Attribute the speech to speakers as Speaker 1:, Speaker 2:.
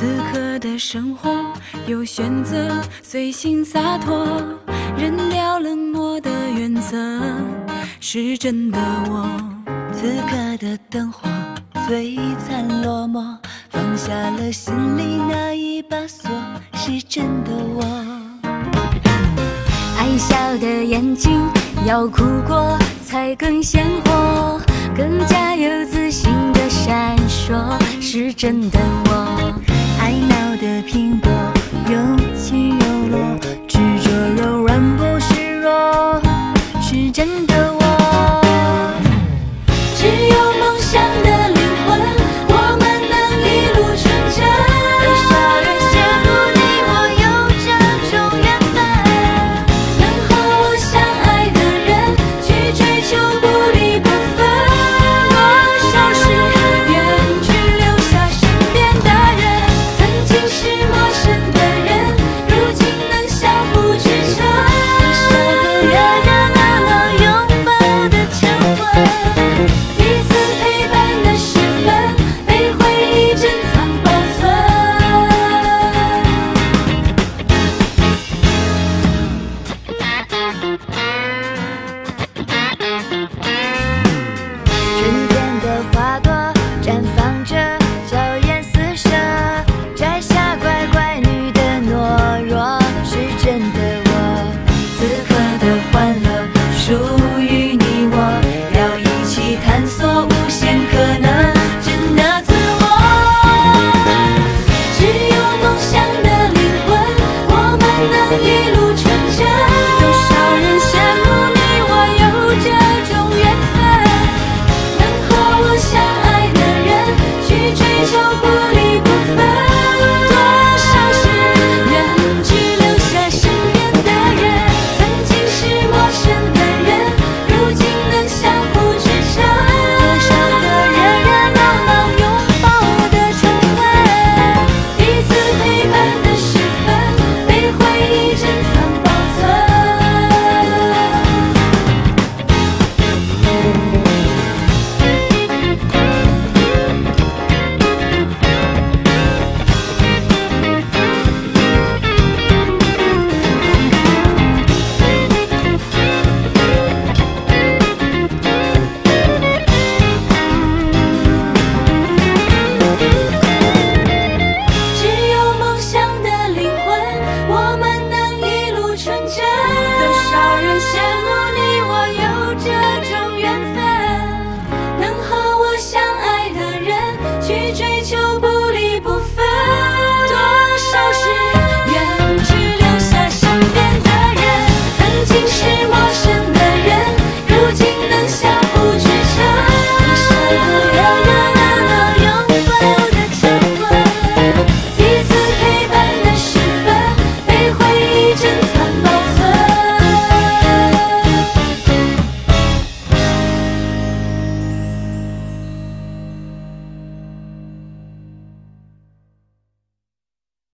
Speaker 1: 此刻的生活，有选择，随性洒脱，扔掉冷漠的原则，是真的我。
Speaker 2: 此刻的灯火璀璨落寞，放下了心里那一把锁，是真的我。
Speaker 1: 爱笑的眼睛，要哭过才更鲜活，更加有自信的闪烁，是真的我。
Speaker 2: 爱闹的苹果，有起有落，执着柔软不示弱，是真的放着。